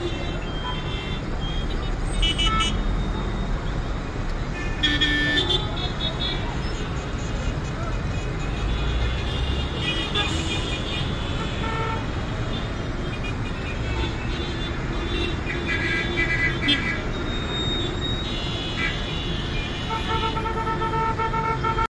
Yeah.